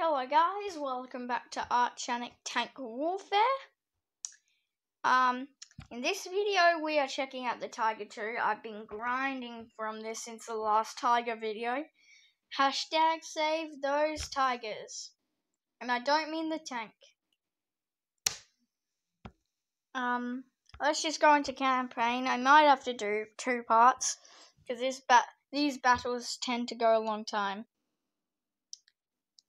Hello guys, welcome back to Archanic Tank Warfare. Um, in this video we are checking out the Tiger 2. I've been grinding from this since the last Tiger video. Hashtag save those tigers. And I don't mean the tank. Um, let's just go into campaign. I might have to do two parts because this bat these battles tend to go a long time.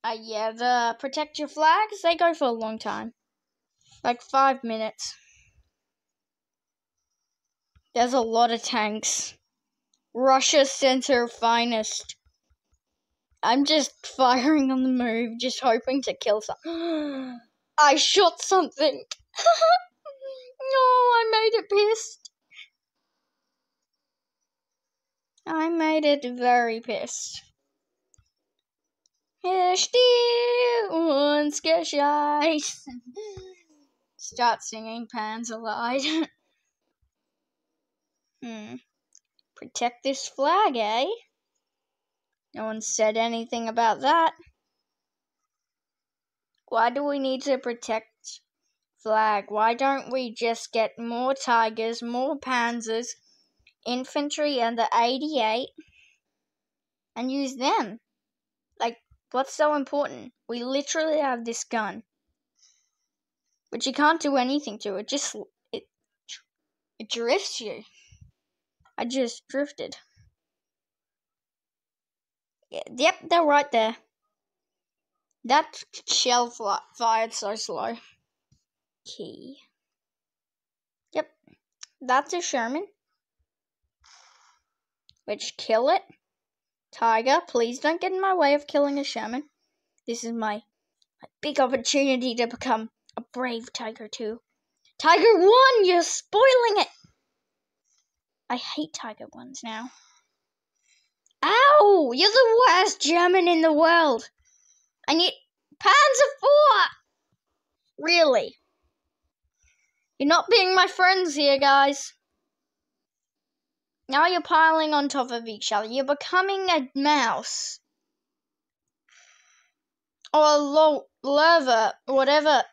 Uh, yeah, the protect your flags, they go for a long time. Like five minutes. There's a lot of tanks. Russia Center finest. I'm just firing on the move, just hoping to kill some. I shot something. no, I made it pissed. I made it very pissed. Still uns gescheit. Start singing Panzerlied. hmm. Protect this flag, eh? No one said anything about that. Why do we need to protect flag? Why don't we just get more tigers, more panzers, infantry, and the 88 and use them? What's so important? We literally have this gun. But you can't do anything to it. Just it it drifts you. I just drifted. Yeah, yep, they're right there. That shell fired so slow. Key. Yep, that's a Sherman. Which kill it. Tiger, please don't get in my way of killing a Sherman. This is my, my big opportunity to become a brave Tiger 2. Tiger 1, you're spoiling it! I hate Tiger 1s now. Ow! You're the worst German in the world! I need Panzer 4! Really? You're not being my friends here, guys. Now you're piling on top of each other. You're becoming a mouse. Or a lo- lever, whatever.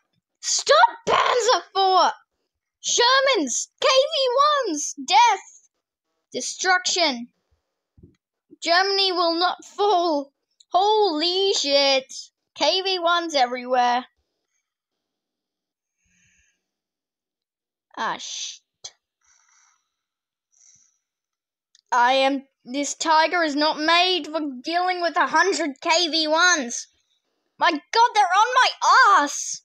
Stop Panzer 4! Shermans! KV-1s! Death! Destruction! Germany will not fall! Holy shit! KV-1s everywhere. Ah. I am. This tiger is not made for dealing with a hundred KV1s. My god, they're on my ass!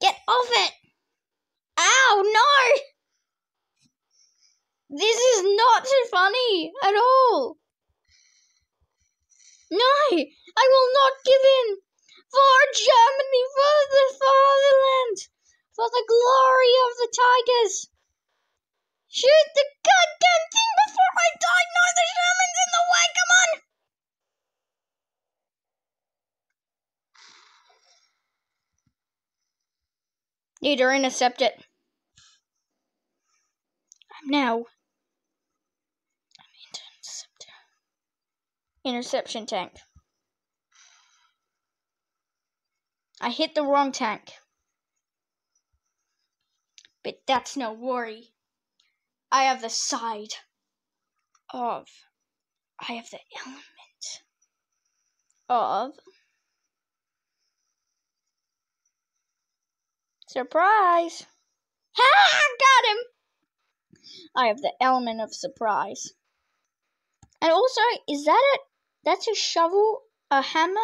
Get off it! Ow, no! This is not funny at all. No, I will not give in. For Germany, for the fatherland, for the glory of the tigers. Shoot the goddamn thing before I die! No, the Sherman's in the way! Come on! Need to intercept it. I'm now. I'm interceptor. Interception tank. I hit the wrong tank. But that's no worry. I have the side of, I have the element of surprise. Ha! Got him! I have the element of surprise. And also, is that a, that's a shovel, a hammer?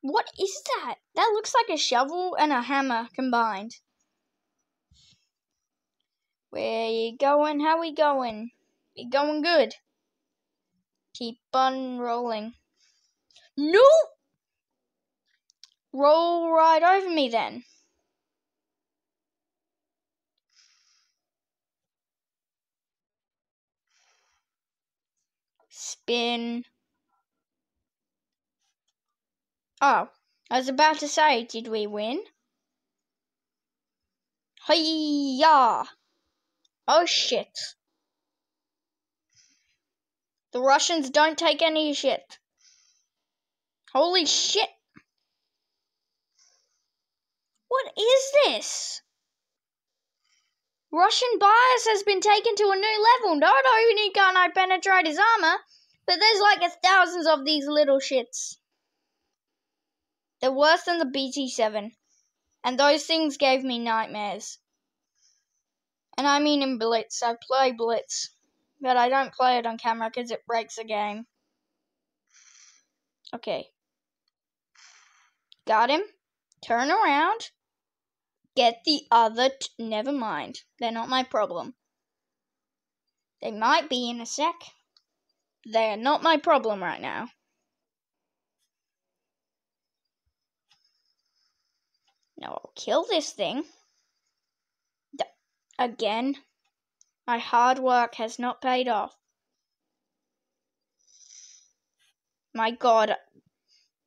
What is that? That looks like a shovel and a hammer combined. Where you going? How we going? We going good. Keep on rolling. No! Roll right over me then. Spin. Oh, I was about to say, did we win? Hiya! Oh shit. The Russians don't take any shit. Holy shit! What is this? Russian bias has been taken to a new level. Not only can I penetrate his armor, but there's like a thousands of these little shits. They're worse than the BT7. And those things gave me nightmares. And I mean in Blitz. I play Blitz. But I don't play it on camera because it breaks the game. Okay. Got him. Turn around. Get the other. Never mind. They're not my problem. They might be in a sec. They're not my problem right now. Now I'll kill this thing. Again, my hard work has not paid off. My god,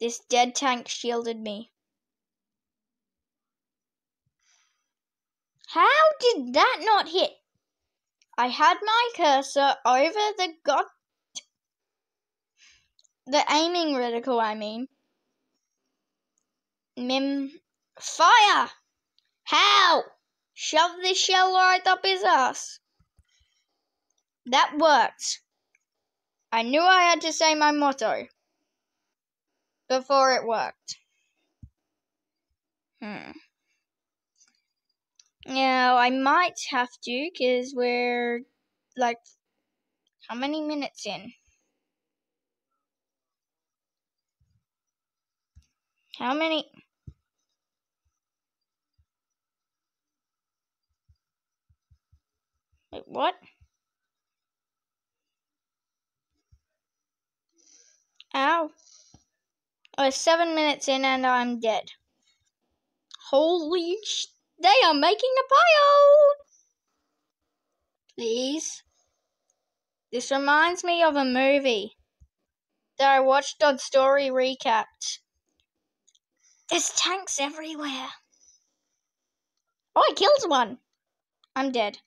this dead tank shielded me. How did that not hit? I had my cursor over the god... The aiming reticle, I mean. Mim... Fire! How? Shove this shell right up his ass. That worked. I knew I had to say my motto before it worked. Hmm. Now, I might have to because we're like, how many minutes in? How many? Wait, what? Ow. I it's seven minutes in and I'm dead. Holy sh- They are making a pile! Please. This reminds me of a movie that I watched on Story Recapped. There's tanks everywhere. Oh, I killed one. I'm dead.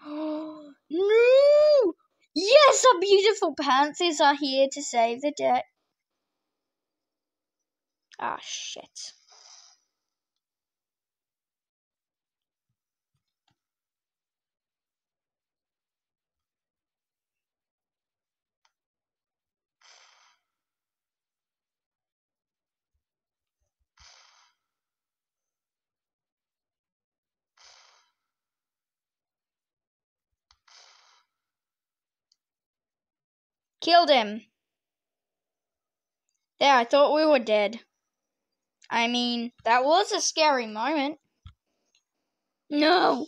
no! Yes, our beautiful panthers are here to save the day. Ah, shit. Killed him. There, I thought we were dead. I mean, that was a scary moment. No!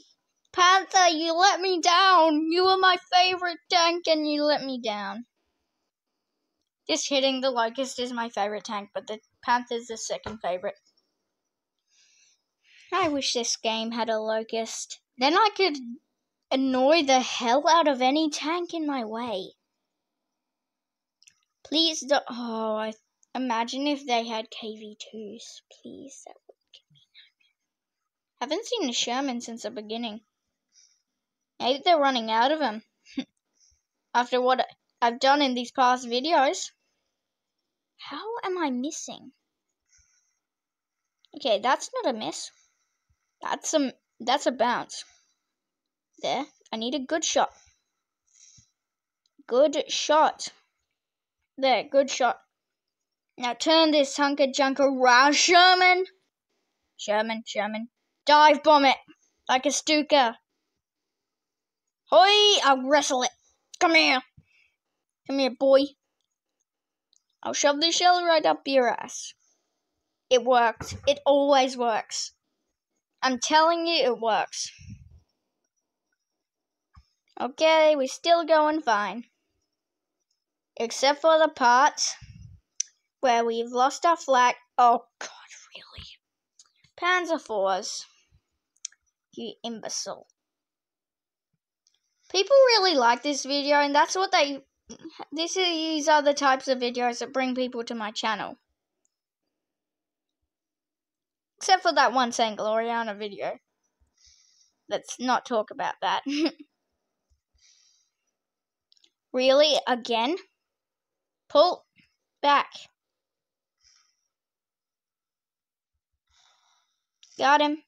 Panther, you let me down! You were my favorite tank and you let me down. Just hitting the Locust is my favorite tank, but the Panther's the second favorite. I wish this game had a Locust. Then I could annoy the hell out of any tank in my way. Please don't. Oh, I imagine if they had KV2s. Please, that would give me nightmares. Haven't seen a Sherman since the beginning. Maybe they're running out of them. After what I've done in these past videos. How am I missing? Okay, that's not a miss. That's a that's a bounce. There, I need a good shot. Good shot. There, good shot. Now turn this hunker junk around, Sherman. Sherman, Sherman. Dive bomb it like a Stuka. Hoi, I'll wrestle it. Come here. Come here, boy. I'll shove the shell right up your ass. It worked. It always works. I'm telling you, it works. Okay, we're still going fine except for the parts where we've lost our flag. Oh God, really? Panzer fours, you imbecile. People really like this video, and that's what they. This is, these are the types of videos that bring people to my channel. Except for that one Saint Gloriana video. Let's not talk about that. really? Again? Pull. Back. Got him.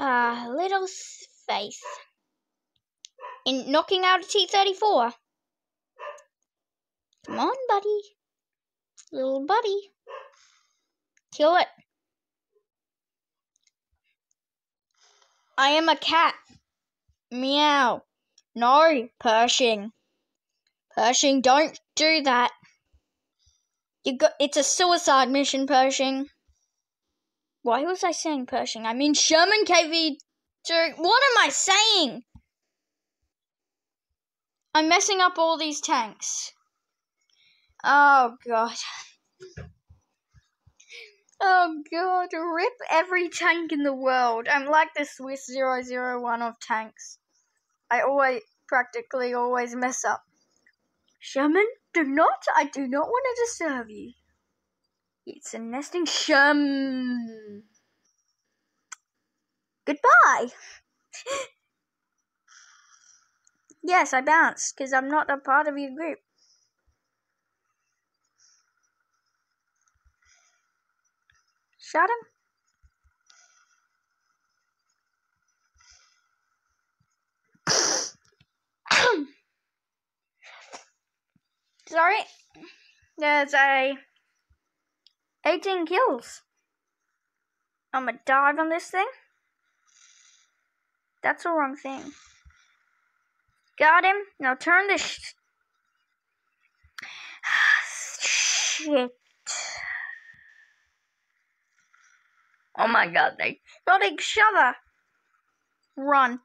Ah, little face. In knocking out a T-34. Come on, buddy. Little buddy. Kill it. I am a cat. Meow. No, Pershing. Pershing, don't do that. You got it's a suicide mission, Pershing. Why was I saying Pershing? I mean Sherman KV. What am I saying? I'm messing up all these tanks. Oh god. Oh god, rip every tank in the world. I'm like the Swiss 001 of tanks. I always, practically always mess up. Sherman, do not, I do not want to disturb you. It's a nesting shum. Goodbye. yes, I bounced because I'm not a part of your group. Shot him. Sorry. There's a 18 kills. I'm gonna dive on this thing. That's the wrong thing. Got him. Now turn this. Sh Shit. Oh my god, they got each other. Run.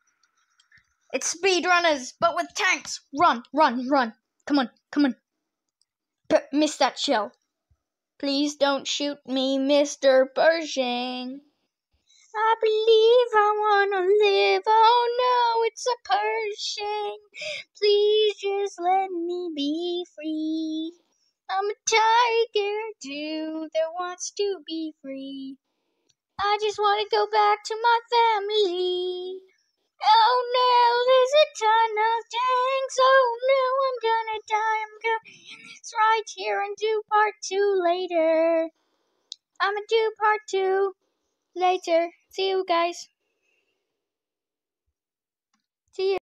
It's speedrunners, but with tanks. Run, run, run. Come on, come on. P miss that shell. Please don't shoot me, Mr. Pershing. I believe I wanna live. Oh no, it's a Pershing. Please just let me be free. I'm a tiger too that wants to be free. I just want to go back to my family. Oh no, there's a ton of tanks. Oh no, I'm gonna die. I'm gonna end this right here and do part two later. I'm gonna do part two later. See you guys. See you.